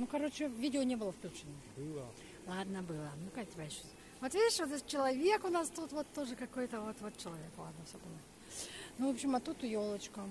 Ну, короче, видео не было включено. Было. Ладно, было. Ну, Катя, тебя. Вот видишь, вот этот человек у нас тут вот тоже какой-то вот, вот человек. Ладно, все было. Ну, в общем, а тут елочка.